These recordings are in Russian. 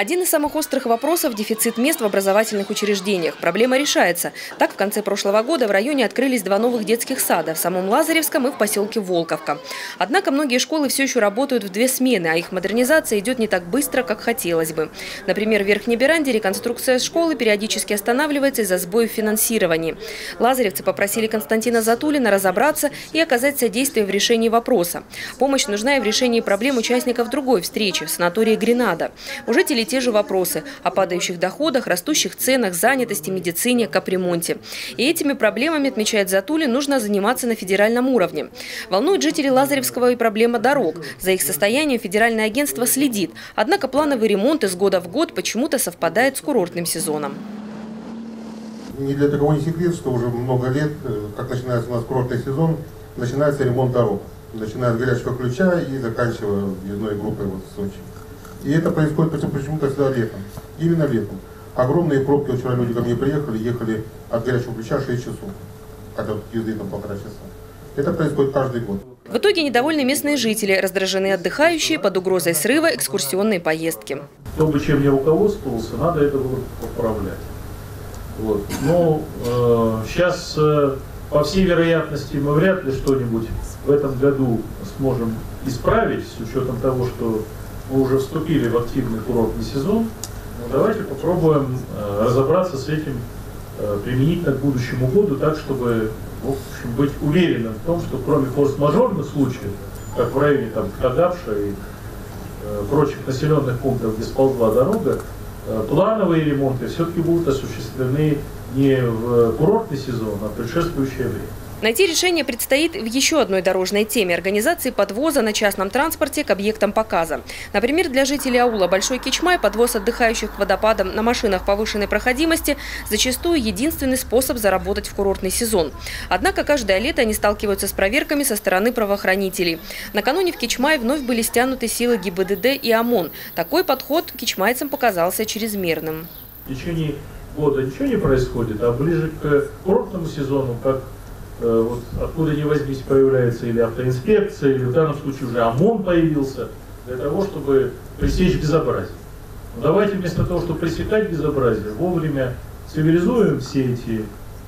Один из самых острых вопросов – дефицит мест в образовательных учреждениях. Проблема решается. Так, в конце прошлого года в районе открылись два новых детских сада – в самом Лазаревском и в поселке Волковка. Однако многие школы все еще работают в две смены, а их модернизация идет не так быстро, как хотелось бы. Например, в Верхней Беранде реконструкция школы периодически останавливается из-за сбоев в финансировании. Лазаревцы попросили Константина Затулина разобраться и оказать содействие в решении вопроса. Помощь нужна и в решении проблем участников другой встречи – в санатории «Гренада». У жителей те же вопросы о падающих доходах, растущих ценах, занятости, медицине, капремонте. И этими проблемами, отмечает Затулин, нужно заниматься на федеральном уровне. Волнует жителей Лазаревского и проблема дорог. За их состоянием федеральное агентство следит. Однако плановый ремонт из года в год почему-то совпадает с курортным сезоном. Не для того не секрет, что уже много лет, э, как начинается у нас курортный сезон, начинается ремонт дорог. Начиная с горячего ключа и заканчивая въездной группой вот в Сочи. И это происходит почему-то всегда летом. Именно летом. Огромные пробки, вчера люди ко мне приехали, ехали от горячего ключа 6 часов, когда вот езды там полтора часа. Это происходит каждый год. В итоге недовольны местные жители, раздражены отдыхающие под угрозой срыва экскурсионной поездки. Кто бы чем не руководствовался, надо это было поправлять. Вот. Но э, сейчас, э, по всей вероятности, мы вряд ли что-нибудь в этом году сможем исправить, с учетом того, что мы уже вступили в активный курортный сезон, ну, давайте попробуем э, разобраться с этим э, применительно к будущему году, так, чтобы в общем, быть уверенным в том, что кроме форс-мажорных случаев, как в районе там, Кадавша и э, прочих населенных пунктов, где сползла дорога, э, плановые ремонты все-таки будут осуществлены не в курортный сезон, а в предшествующее время. Найти решение предстоит в еще одной дорожной теме – организации подвоза на частном транспорте к объектам показа. Например, для жителей аула Большой Кичмай подвоз отдыхающих к водопадам на машинах повышенной проходимости зачастую единственный способ заработать в курортный сезон. Однако каждое лето они сталкиваются с проверками со стороны правоохранителей. Накануне в Кичмай вновь были стянуты силы ГИБДД и ОМОН. Такой подход кичмайцам показался чрезмерным. В течение года ничего не происходит, а ближе к курортному сезону, как вот откуда ни возьмись появляется или автоинспекция, или в данном случае уже ОМОН появился, для того, чтобы пресечь безобразие. Но давайте вместо того, чтобы пресекать безобразие, вовремя цивилизуем все эти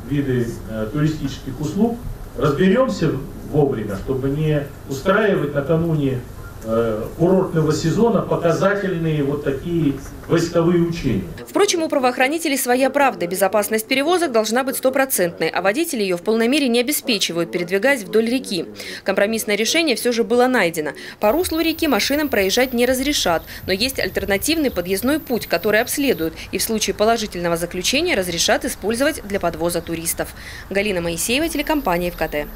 виды э, туристических услуг, разберемся вовремя, чтобы не устраивать накануне Э, курортного сезона показательные вот такие войсковые учения. Впрочем, у правоохранителей своя правда. Безопасность перевозок должна быть стопроцентной, а водители ее в полной мере не обеспечивают, передвигаясь вдоль реки. Компромиссное решение все же было найдено. По руслу реки машинам проезжать не разрешат, но есть альтернативный подъездной путь, который обследуют и в случае положительного заключения разрешат использовать для подвоза туристов. Галина Моисеева, телекомпания ВКТ.